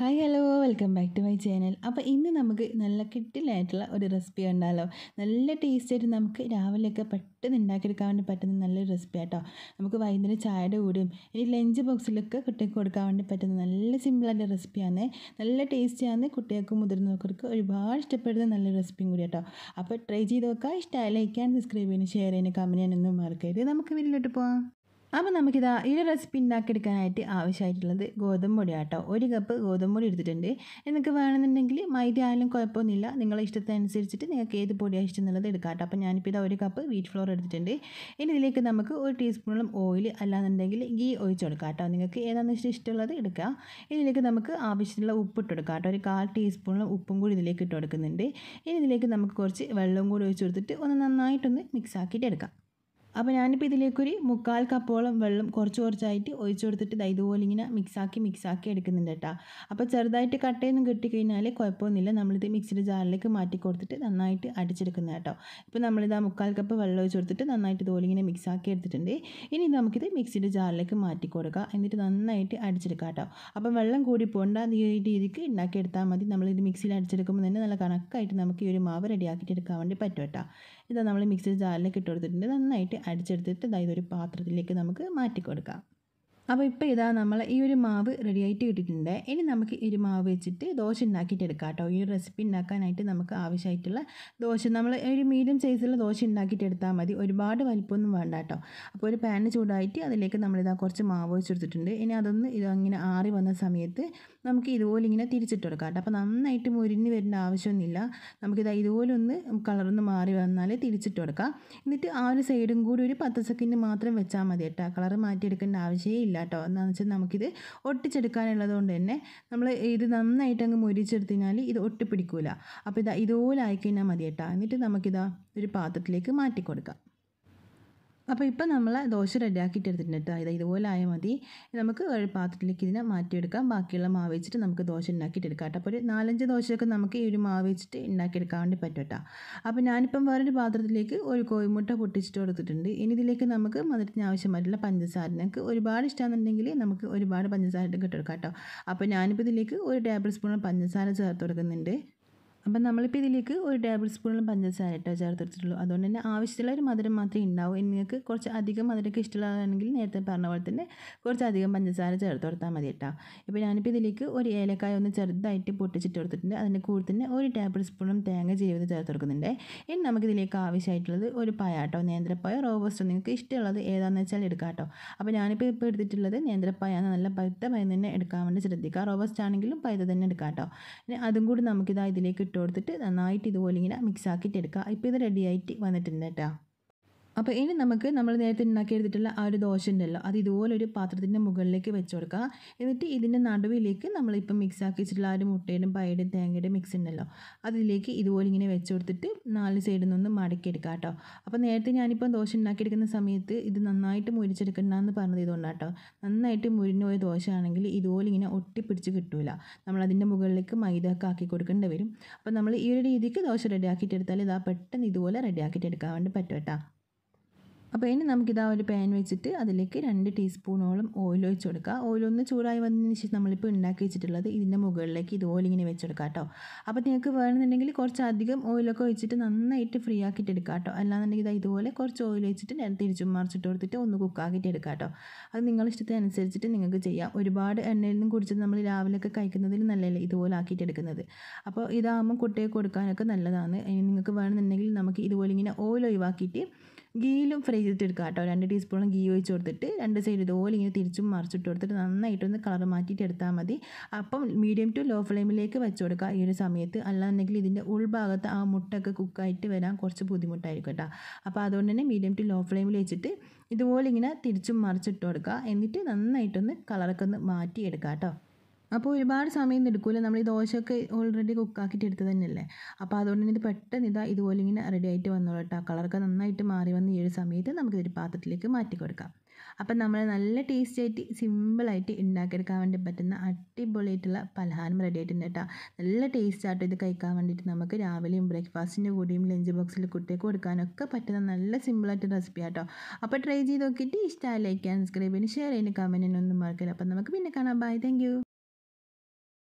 Hi hello welcome back to my channel അപ്പോൾ ഇന്ന് നമുക്ക് നല്ല കിട്ടിലായിട്ടുള്ള ഒരു റെസിപ്പി ഉണ്ടല്ലോ നല്ല ടേസ്റ്റ് ആയിട്ട് നമുക്ക് രാവിലെയൊക്കെ പെട്ടെന്ന് ഉണ്ടാക്കിയെടുക്കാൻ വേണ്ടി പറ്റുന്ന നല്ലൊരു റെസിപ്പി ആട്ടോ. നമുക്ക് വൈകുന്നേരം ചായയുടെ കൂടെയും ഇനി ലഞ്ച് ബോക്സിലൊക്കെ കുട്ടികൾക്ക് കൊടുക്കാൻ വേണ്ടി പറ്റുന്ന നല്ല സിമ്പിളായിട്ട് റെസിപ്പിയാണ് നല്ല ടേസ്റ്റിയാണ് കുട്ടികൾക്കും മുതിർന്നവർക്കും ഒരുപാട് ഇഷ്ടപ്പെടുന്ന നല്ലൊരു റെസിപ്പിയും കൂടി കേട്ടോ അപ്പോൾ ട്രൈ ചെയ്ത് നോക്കുക ഇഷ്ടമായി ലൈക്ക് ആൻഡ് സബ്സ്ക്രൈബ് ചെയ്യാനും ഷെയർ ചെയ്യാനും കമന്റ് ചെയ്യാനൊന്നും മറക്കരുത്. നമുക്ക് വീട്ടിലോട്ട് പോകാം അപ്പോൾ നമുക്കിതാ ഈ റെസിപ്പി ഉണ്ടാക്കിയെടുക്കാനായിട്ട് ആവശ്യമായിട്ടുള്ളത് ഗോതമ്പ് പൊടി ആട്ടോ. ഒരു കപ്പ് ഗോതമ്പ് പൊടി എടുത്തിട്ടുണ്ട്. നിങ്ങൾക്ക് വേണമെന്നുണ്ടെങ്കിൽ മൈദ ആയാലും കുഴപ്പമൊന്നുമില്ല. നിങ്ങളെ ഇഷ്ടത്തിനനുസരിച്ചിട്ട് നിങ്ങൾക്ക് ഏത് പൊടിയാണ് ഇഷ്ടം എന്നുള്ളത് എടുക്കാം കേട്ടോ. അപ്പോൾ ഞാനിപ്പോൾ ഇതാ ഒരു കപ്പ് വീറ്റ് ഫ്ലോർ എടുത്തിട്ടുണ്ട്. ഇനി ഇതിലേക്ക് നമുക്ക് ഒരു ടീസ്പൂണോളം ഓയിൽ അല്ലാന്നുണ്ടെങ്കിൽ ഗീ ഒഴിച്ച് കൊടുക്കാം കേട്ടോ. നിങ്ങൾക്ക് ഏതാണെന്ന് വെച്ചാൽ ഇഷ്ടമുള്ളത് എടുക്കാം. ഇതിലേക്ക് നമുക്ക് ആവശ്യത്തിനുള്ള ഉപ്പ് ഇട്ട് കൊടുക്കാം കേട്ടോ. ഒരു കാൽ ടീസ്പൂണോളം ഉപ്പും കൂടി ഇതിലേക്ക് ഇട്ട് കൊടുക്കുന്നുണ്ട്. ഇനി ഇതിലേക്ക് നമുക്ക് കുറച്ച് വെള്ളവും കൂടി ഒഴിച്ച് കൊടുത്തിട്ട് ഒന്ന് നന്നായിട്ടൊന്ന് മിക്സ് ആക്കിയിട്ട് എടുക്കാം. അപ്പോൾ ഞാനിപ്പോൾ ഇതിലേക്കൊരു മുക്കാൽ കപ്പോളം വെള്ളം കുറച്ച് കുറച്ചായിട്ട് ഒഴിച്ചു കൊടുത്തിട്ട് ദാ ഇതുപോലെ ഇങ്ങനെ മിക്സാക്കി മിക്സാക്കി എടുക്കുന്നുണ്ട് കേട്ടോ അപ്പോൾ ചെറുതായിട്ട് കട്ടയൊന്നും കിട്ടിക്കഴിഞ്ഞാൽ കുഴപ്പമൊന്നുമില്ല. നമ്മളിത് മിക്സിയുടെ ജാറിലേക്ക് മാറ്റി കൊടുത്തിട്ട് നന്നായിട്ട് അടിച്ചെടുക്കുന്നത് കേട്ടോ ഇപ്പോൾ നമ്മളിത് ആ മുക്കാൽ കപ്പ് വെള്ളം ഒഴിച്ചു കൊടുത്തിട്ട് നന്നായിട്ട് ഇതുപോലെ ഇങ്ങനെ മിക്സാക്കി എടുത്തിട്ടുണ്ട്. ഇനി നമുക്കിത് മിക്സിയുടെ ജാറിലേക്ക് മാറ്റി കൊടുക്കുക എന്നിട്ട് നന്നായിട്ട് അടിച്ചെടുക്കാം കേട്ടോ അപ്പോൾ വെള്ളം കൂടി പോകേണ്ട ഈ രീതിക്ക് ഉണ്ടാക്കിയെടുത്താൽ മതി. നമ്മളിത് മിക്സിയിൽ അടിച്ചെടുക്കുമ്പോൾ തന്നെ നല്ല കണക്കായിട്ട് നമുക്ക് ഈ ഒരു മാവ് റെഡിയാക്കിയിട്ട് എടുക്കാൻ വേണ്ടി പറ്റും കേട്ടോ ഇതാ നമ്മൾ മിക്സിയുടെ ജാറിലേക്ക് ഇട്ട് കൊടുത്തിട്ടുണ്ട്. നന്നായിട്ട് അടിച്ചെടുത്തിട്ട് ഇതാ ഇതൊരു പാത്രത്തിലേക്ക് നമുക്ക് മാറ്റി കൊടുക്കാം അപ്പോൾ ഇപ്പോൾ ഇതാ നമ്മൾ ഈ ഒരു മാവ് റെഡി ആയിട്ട് കിട്ടിയിട്ടുണ്ട് ഇനി നമുക്ക് ഈ ഒരു മാവ് വെച്ചിട്ട് ദോശ ഉണ്ടാക്കിയിട്ട് എടുക്കാം കേട്ടോ. ഈ ഒരു റെസിപ്പി ഉണ്ടാക്കാനായിട്ട് നമുക്ക് ആവശ്യമായിട്ടുള്ള ദോശ നമ്മൾ ഒരു മീഡിയം സൈസുള്ള ദോശ ഉണ്ടാക്കിയിട്ട് എടുത്താൽ മതി. ഒരുപാട് വലിപ്പമൊന്നും വേണ്ട കേട്ടോ. അപ്പോൾ ഒരു പാന് ചൂടായിട്ട് അതിലേക്ക് നമ്മളിതാ കുറച്ച് മാവ് വെച്ചെടുത്തിട്ടുണ്ട് ഇനി അതൊന്ന് ഇതങ്ങനെ ആറി വന്ന സമയത്ത് നമുക്ക് ഇതുപോലെ ഇങ്ങനെ തിരിച്ചിട്ട് കൊടുക്കാം കേട്ടോ. അപ്പോൾ നന്നായിട്ട് മുരിഞ്ഞ് വരേണ്ട ആവശ്യമൊന്നുമില്ല. നമുക്കിതാ ഇതുപോലെ ഒന്ന് കളറൊന്ന് മാറി വന്നാൽ തിരിച്ചിട്ട് കൊടുക്കാം. എന്നിട്ട് ആ ഒരു സൈഡും കൂടി ഒരു പത്ത് സെക്കൻഡ് മാത്രം വെച്ചാൽ മതി കേട്ടോ. കളർ മാറ്റിയെടുക്കേണ്ട ആവശ്യമേ ഇല്ല. കേട്ടോ എന്താണെന്ന് വെച്ചാൽ നമുക്കിത് ഒട്ടിച്ചെടുക്കാനുള്ളത് കൊണ്ട് തന്നെ നമ്മൾ ഇത് നന്നായിട്ട് അങ്ങ് മുരിച്ചെടുത്തിനാൽ ഇത് ഒട്ടിപ്പിടിക്കൂല. അപ്പോൾ ഇതാ ഇതുപോലെ ആയിക്കഴിഞ്ഞാൽ മതി കേട്ടോ എന്നിട്ട് നമുക്കിതാ ഒരു പാത്രത്തിലേക്ക് മാറ്റി കൊടുക്കാം അപ്പോൾ ഇപ്പം നമ്മൾ ദോശ റെഡിയാക്കിയിട്ട് എടുത്തിട്ടുണ്ട് അതായത് ഇത് ഇതുപോലെ ആയാൽ മതി. നമുക്ക് ഒരു പാത്രത്തിലേക്ക് ഇതിനെ മാറ്റിയെടുക്കാം. ബാക്കിയുള്ള മാവ് വെച്ചിട്ട് നമുക്ക് ദോശ ഉണ്ടാക്കിയിട്ട് എടുക്കാം അപ്പോൾ ഒരു നാലഞ്ച് ദോശയൊക്കെ നമുക്ക് ഈ ഒരു മാവ് വെച്ചിട്ട് ഉണ്ടാക്കിയെടുക്കാൻ വേണ്ടി പറ്റും അപ്പോൾ ഞാനിപ്പം വേറൊരു പാത്രത്തിലേക്ക് ഒരു കോഴിമുട്ട പൊട്ടിച്ചിട്ട് കൊടുത്തിട്ടുണ്ട്. ഇനി ഇതിലേക്ക് നമുക്ക് മധുരത്തിന് ആവശ്യമായിട്ടുള്ള പഞ്ചസാര നിങ്ങൾക്ക് ഒരുപാട് ഇഷ്ടമാണെന്നുണ്ടെങ്കിൽ നമുക്ക് ഒരുപാട് പഞ്ചസാര ഇട്ട് കിട്ടും കേട്ടോ. അപ്പോൾ ഞാനിപ്പോൾ ഇതിലേക്ക് ഒരു ടേബിൾ സ്പൂൺ പഞ്ചസാര ചേർത്ത് കൊടുക്കുന്നുണ്ട്. അപ്പം നമ്മളിപ്പോൾ ഇതിലേക്ക് ഒരു ടേബിൾ സ്പൂണോളം പഞ്ചസാര ഇട്ടോ ചേർത്തെടുത്തിട്ടുള്ളൂ അതുകൊണ്ട് തന്നെ ആവശ്യത്തിലുള്ള ഒരു മധുരം മാത്രമേ ഉണ്ടാവൂ. നിങ്ങൾക്ക് കുറച്ച് അധികം മധുരമൊക്കെ ഇഷ്ടമുള്ളതാണെങ്കിൽ നേരത്തെ പറഞ്ഞ പോലെ തന്നെ കുറച്ച് അധികം പഞ്ചസാര ചേർത്ത് കൊടുത്താൽ മതി കേട്ടോ. ഇപ്പോൾ ഞാനിപ്പോൾ ഇതിലേക്ക് ഒരു ഏലക്കായ ഒന്ന് ചെറുതായിട്ട് പൊട്ടിച്ചിട്ട് കൊടുത്തിട്ടുണ്ട്. അതിന്റെ കൂടെ തന്നെ ഒരു ടേബിൾ സ്പൂണും തേങ്ങ ജീവിതം ചേർത്ത് കൊടുക്കുന്നുണ്ട്. ഇനി നമുക്കിതിലേക്ക് ആവശ്യമായിട്ടുള്ളത് ഒരു പയാട്ടോ നേന്ത്രപ്പായ റോബസ്റ്റോ. നിങ്ങൾക്ക് ഇഷ്ടമുള്ളത് ഏതാണെന്ന് വെച്ചാൽ എടുക്കാം കേട്ടോ. അപ്പോൾ ഞാനിപ്പോൾ ഇപ്പോൾ എടുത്തിട്ടുള്ളത് നേന്ത്രപ്പായാണ് നല്ല പഴുത്ത പയ തന്നെ എടുക്കാൻ വേണ്ടി ശ്രദ്ധിക്കുക. റോബസ്റ്റ് ആണെങ്കിലും പഴുത്ത തന്നെ എടുക്കാം കേട്ടോ. ഇനി അതും കൂടി നമുക്കിതാ ഇതിലേക്ക് ഇട്ട് കൊടുത്തിട്ട് നന്നായിട്ട് ഇതുപോലെ ഇങ്ങനെ മിക്സ് ആക്കിയിട്ട് എടുക്കുക ഇപ്പോൾ ഇത് റെഡി ആയിട്ട് വന്നിട്ടുണ്ട് കേട്ടോ. അപ്പോൾ ഇനി നമുക്ക് നമ്മൾ നേരത്തെ ഉണ്ടാക്കി എടുത്തിട്ടുള്ള ആ ഒരു ദോശ ഉണ്ടല്ലോ അത് ഇതുപോലെ ഒരു പാത്രത്തിന്റെ മുകളിലേക്ക് വെച്ച് കൊടുക്കുക എന്നിട്ട് ഇതിന്റെ നടുവിലേക്ക് നമ്മളിപ്പം മിക്സ് ആക്കി വെച്ചിട്ടുള്ള ആ ഒരു മുട്ടയുടെയും പയയുടെയും തേങ്ങയുടെയും മിക്സ് ഉണ്ടല്ലോ അതിലേക്ക് ഇതുപോലെ ഇങ്ങനെ വെച്ച് കൊടുത്തിട്ട് നാല് സൈഡിൽ നിന്ന് മടക്കിയെടുക്കുക കേട്ടോ അപ്പോൾ നേരത്തെ ഞാനിപ്പം ദോശ ഉണ്ടാക്കിയെടുക്കുന്ന സമയത്ത് ഇത് നന്നായിട്ട് മുരിച്ചെടുക്കണ്ടെന്ന് പറഞ്ഞത് ഇതുകൊണ്ടാണ് കേട്ടോ നന്നായിട്ട് മുരിഞ്ഞു പോയ ദോശ ആണെങ്കിൽ ഇതുപോലെ ഇങ്ങനെ ഒട്ടിപ്പിടിച്ച് കിട്ടില്ല നമ്മൾ അതിന്റെ മുകളിലേക്ക് മൈദ ഒക്കെ ആക്കി കൊടുക്കേണ്ടി വരും. അപ്പോൾ നമ്മൾ ഈ ഒരു രീതിക്ക് ദോശ റെഡിയാക്കിയിട്ട് എടുത്താൽ ഇതാ പെട്ടെന്ന് ഇതുപോലെ റെഡിയാക്കിയിട്ട് എടുക്കാൻ വേണ്ടി പറ്റും കേട്ടോ. അപ്പോൾ ഇനി നമുക്കിതാ ഒരു പാൻ വെച്ചിട്ട് അതിലേക്ക് രണ്ട് ടീസ്പൂണോളം ഓയിൽ ഒഴിച്ച് കൊടുക്കുക. ഓയിലൊന്ന് ചൂടായി വന്നതിന് ശേഷം നമ്മളിപ്പോൾ ഉണ്ടാക്കി വെച്ചിട്ടുള്ളത് ഇതിന്റെ മുകളിലേക്ക് ഇതുപോലെ ഇങ്ങനെ വെച്ചെടുക്കുക കേട്ടോ. അപ്പോൾ നിങ്ങൾക്ക് വേണമെന്നുണ്ടെങ്കിൽ കുറച്ചധികം ഓയിലൊക്കെ ഒഴിച്ചിട്ട് നന്നായിട്ട് ഫ്രീ ആക്കിയിട്ട് എടുക്കുക കേട്ടോ. അല്ലാന്നുണ്ടെങ്കിൽ ഇതാ ഇതുപോലെ കുറച്ച് ഓയിൽ വെച്ചിട്ട് ഞാൻ തിരിച്ചും മറിച്ചിട്ട് കൊടുത്തിട്ട് ഒന്ന് കുക്കാക്കിയിട്ട് എടുക്കുക കേട്ടോ. അത് നിങ്ങളുടെ ഇഷ്ടത്തിനനുസരിച്ചിട്ട് നിങ്ങൾക്ക് ചെയ്യാം. ഒരുപാട് എണ്ണയിൽ നിന്നും കുടിച്ചിട്ട് നമ്മൾ രാവിലെയൊക്കെ കഴിക്കുന്നതിൽ നല്ലതല്ലേ ഇതുപോലെ ആക്കിയിട്ട് എടുക്കുന്നത്. അപ്പോൾ ഇതാകുമ്പോൾ കുട്ടിയെ കൊടുക്കാനൊക്കെ നല്ലതാണ്. ഇനി നിങ്ങൾക്ക് വേണമെന്നുണ്ടെങ്കിൽ നമുക്ക് ഇതുപോലെ ഇങ്ങനെ ഓയിൽ ഒഴിവാക്കിയിട്ട് ഗീയിലും ഫ്രൈ ചെയ്തിട്ട് എടുക്കുക കേട്ടോ. രണ്ട് ടീസ്പൂണും ഗീ ഒഴിച്ച് കൊടുത്തിട്ട് രണ്ട് സൈഡ് ഇതുപോലെ ഇങ്ങനെ തിരിച്ചും മറിച്ചിട്ട് കൊടുത്തിട്ട് നന്നായിട്ടൊന്ന് കളർ മാറ്റിയിട്ട് എടുത്താൽ മതി. അപ്പം മീഡിയം ടു ലോ ഫ്ലെയിമിലേക്ക് വെച്ച് കൊടുക്കുക ഈ ഒരു സമയത്ത്. അല്ലാന്നുണ്ടെങ്കിൽ ഇതിന്റെ ഉൾഭാഗത്ത് ആ മുട്ടൊക്കെ കുക്കായിട്ട് വരാൻ കുറച്ച് ബുദ്ധിമുട്ടായിരിക്കും കേട്ടോ. അപ്പോൾ അതുകൊണ്ട് തന്നെ മീഡിയം ടു ലോ ഫ്ലെയിമിൽ വെച്ചിട്ട് ഇതുപോലെ ഇങ്ങനെ തിരിച്ചും മറിച്ചിട്ട് കൊടുക്കുക. എന്നിട്ട് നന്നായിട്ടൊന്ന് കളറൊക്കെ ഒന്ന് മാറ്റി കേട്ടോ. അപ്പോൾ ഒരുപാട് സമയം എടുക്കില്ല നമ്മൾ ഈ ദോശയൊക്കെ ഓൾറെഡി കുക്കാക്കിയിട്ട് എടുത്തത് തന്നെയല്ലേ? അപ്പോൾ അതുകൊണ്ട് തന്നെ ഇത് പെട്ടെന്ന് ഇതാ ഇതുപോലെ ഇങ്ങനെ റെഡി ആയിട്ട് വന്നോളൂ കേട്ടോ. കളറൊക്കെ നന്നായിട്ട് മാറി വന്ന ഈ സമയത്ത് നമുക്കിതൊരു പാത്രത്തിലേക്ക് മാറ്റി കൊടുക്കാം. അപ്പം നമ്മൾ നല്ല ടേസ്റ്റി ആയിട്ട് സിമ്പിളായിട്ട് ഉണ്ടാക്കിയെടുക്കാൻ വേണ്ടി പറ്റുന്ന അടിപൊളിയായിട്ടുള്ള പലഹാരം റെഡി ആയിട്ടുണ്ട് കേട്ടോ. നല്ല ടേസ്റ്റ് ആയിട്ട് ഇത് കഴിക്കാൻ വേണ്ടിയിട്ട് നമുക്ക് രാവിലെയും ബ്രേക്ക്ഫാസ്റ്റിന്റെ കൂടിയും ലഞ്ച് ബോക്സിൽ കുട്ടികൾക്ക് കൊടുക്കാനൊക്കെ പറ്റുന്ന നല്ല സിമ്പിളായിട്ട് റെസിപ്പി ആട്ടോ. അപ്പോൾ ട്രൈ ചെയ്ത് നോക്കിയിട്ട് ഇഷ്ടമായി ലൈക്ക് ചെയ്യാൻ സബ്സ്ക്രൈബ് ചെയ്യാൻ ഷെയർ ചെയ്യാൻ കമന്റിനൊന്നും മറക്കില്ല അപ്പം നമുക്ക് പിന്നെ കാണാം. Bye thank